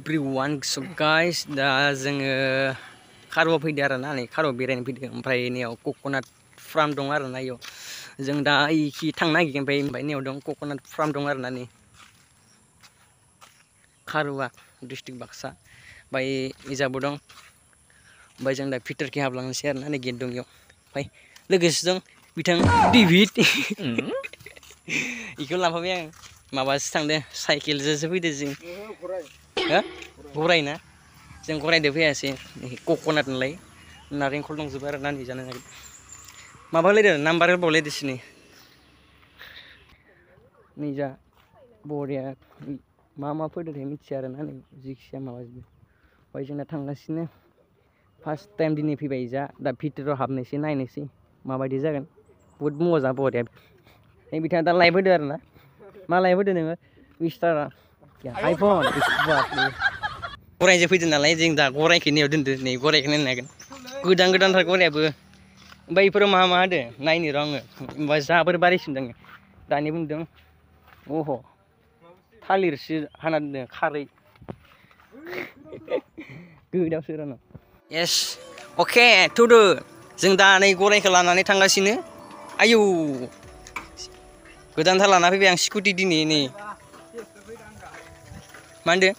एभ्रिवान सब गाइस दा जोङो खारवा फैदो आरोना नै खारवा बेरायनो फैदो ओमफ्राय नैयाव कक'नाट फार्म दं आरोना इयाव जों दा इखि थांनो नागिरगोन ओमफ्राय ओमफ्राय नैयाव दं कक'नाट फार्म दं आरोना नै खारवा डिस्ट्रिक्ट बाक्सा ओमफ्राय इजाबो दं ओमफ्राय जों दा फिटरखि हाबलांनोसै आरोना नै गेट दं इयाव ओमफ्राय लोगोसे जों बिथां डेभिड इखौ लांफाबाय आं माबासो थांदों साइकेलजोंसो फैदो जों हो गराय ना जों गरायदो फैयासै कक'नाट नालाय नारेंखल दंजोबो आरो नानि जानो हागोन माबालायदो नाम्बार होबावलायदोसोनि नै जा बरिया मा मा फैदोथाय मिथिया आरो ना नै जिखिजाया माबाजोबो ओमफ्राय जोंना थांगासिनो फार्स्ट टाइम दिनै फैबाय जा दा भिटोराव हाबनोसै नायनोसै माबायदि जागोन बहुत मजा बरिया नै बिथाङा दा लाइभ आरो ना malah itu dengan Mister ah. ya, iPhone. Kurang aja fitnah lah, jeng dah kurang kini udah tuh, nih kurang kini nih kan. Gudang gudang tak Bayi perlu mama ada, nah ini orang. Eh. Masa apa baris sedang. Ya. Dan ini pun dong. Oh, halir sih, hana dengan eh, kari. Gudang sih nah. Yes, oke, okay, tuh tuh. Jeng kelana nih tangga sini. Ayo, गोदानथार लाना फैबाय आं स्कुटि दिनै नै मा होनदों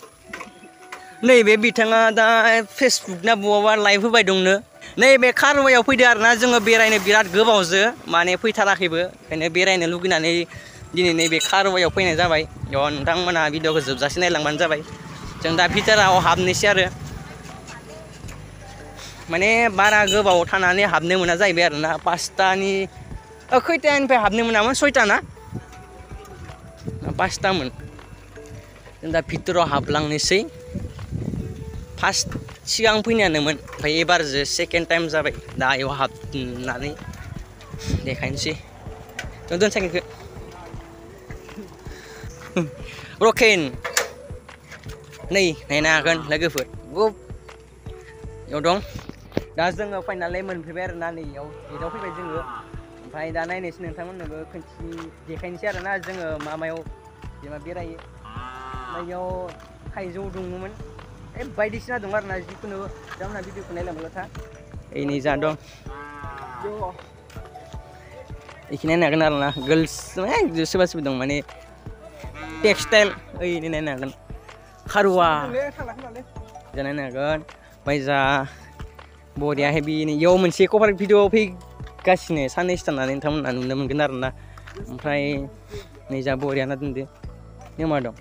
नैबे बिथाङा दा फेसबुक ना बहाबा लाइभ होबाय दंनो नैबे खारवायाव फैदो आरो ना जोङो बेरायनो बिराद गोबावजो माने फैथाराखैबो ओंखायनो बेरायनो लुगैनानै दिनै नैबे खारवायाव फैनाय जाबाय अ नोंथांमोनहा भिडिअखौ जोबजासे नायलांबानो जाबाय जों दा भिटाराव हाबनोसै आरो माने बारा गोबाव थानानै हाबनो मोना जाहैबाय आरो ना पासतानि खैथानिफ्राय हाबनो मोनामोन सयता ना entah men Tenda bitro nih nisi pas siang punya nemen pay ibar second time sampai dah iwa hap nani kan si tonton sakit ke roken nai nai na kan lagi fur gup yodong dah zeng apa nale men prepare nani yau yau pipa zeng gup pay dana ini seneng tangan nego kunci dekain si ada na zeng mama yau जेनेबा बेरायो नायनायाव थाइजौ दङमोन ए बायदिसिना दं आरो ना जिखुनु जामना भिडिअखौ नायलांबाल' था ओइ नै जा दं बेखिनि नायनो हागोन आरो ना गोर्ल्स सोरबा सोरबा दं माने टेक्सटाइल ओइनि नायनो हागोन खारुवा जा नायनो हागोन ओमफ्राय जा बरिया हेभिनि इयाव मोनसे कभार भिडिअ फैगासिनो साननैसो थानानै नोंथांमोनहा नुनो मोनगोन आरो ना ओमफ्राय नै जा बरियाना दोनदो ni madong.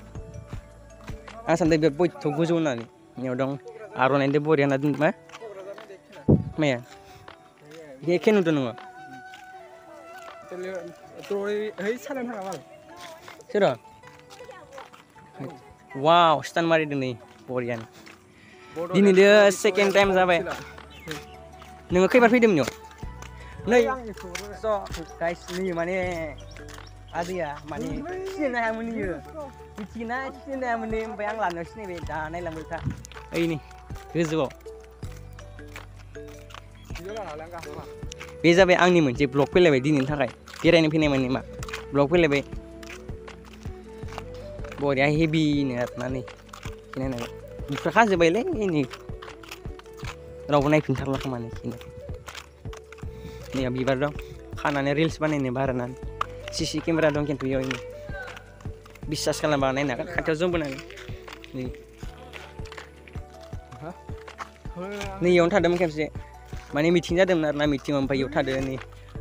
Ah santai biar boy tunggu zona ni. Ni mah. Mah ya. Ya nunggu. Tuh, hei, salam kawal. Sudah. Wow, stand mari dini, Borian. Dini second time sampai. Nengok kau berfilm ni. Nih, so guys, ni mana? आदैया माने सिनायनो हायामोन इयो ब्लग फैलायबाय दिन थाखाय बेरायनो ब्लग फैलायबाय बरिया हेवी आरोना नै सिनायनानै बुख्रा खाजोब्बायलै नै रावबो रिल्स बानायनो बारायनानै sisi kamera dong kintu yo ini bisa sekali bang nena kan kacau zoom benar nih nih yang tadi mungkin sih mana meeting ada benar na meeting sampai yuk tadi nih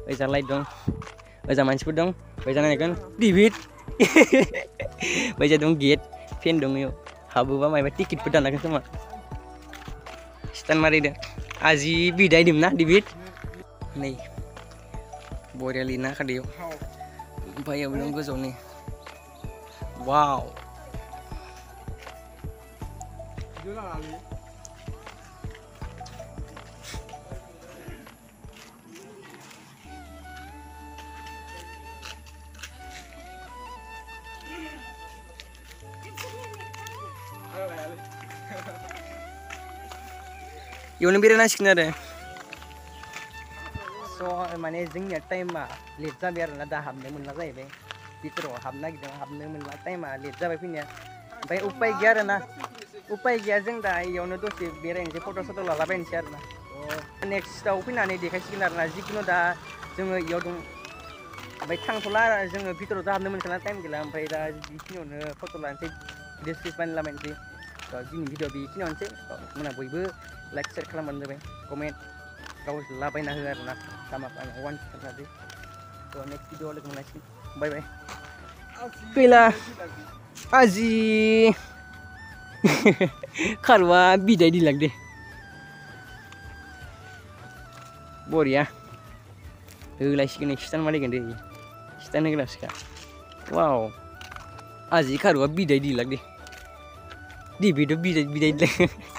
bisa light dong bisa pun dong bisa nanya kan David bisa dong gate pin dong yuk habu main batik tiket pedan lagi semua stand mari deh aji bidai dimna dibit nih borelina dia भाई हम लोगों को सोने वाओ ಇವನು ಬೇರೆ ನಾಶಿಕ್ನಾರೆ माने जोंनिया टाइमा लेट जाबाय आरोना दा हाबनो मोनला जाहैबाय भितराव हाबनो नागिरदों हाबनो मोनला टाइमा लेट जाबाय फैनाया ओमफ्राय उपाय गैया आरोना उपाय गैया जों दा इयावनो दसे बेरायनोसै फट' सट' लालाबायनोसै आरोना नेक्स्टआव फैनानै देखायसिगोन आरोना जिखुनु दा जोङो इयाव दं ओमफ्य थांथ'ला जोङो भितराव दा हाबनो मोनखाला टाइम गैला ओमफ्राय दा बेखिनियावनो फट' लानोसै ड्रेस फ्रेस बानायलाबायनोसै दिनै भिडिअ बेखिनियावनोसै मोना बयबो लाइक शेयार खालामबानो जाबाय कमेन्ट गाव लाबायना हो आरोना sama Pak one kita tadi so next video lagi lagi bye bye Pila Aziz Karwa biday di lag Bor ya? lagi kena ne shitan mali gande shitan ne sekarang. Wow Aziz karwa biday di lag de Di bido biday biday di lag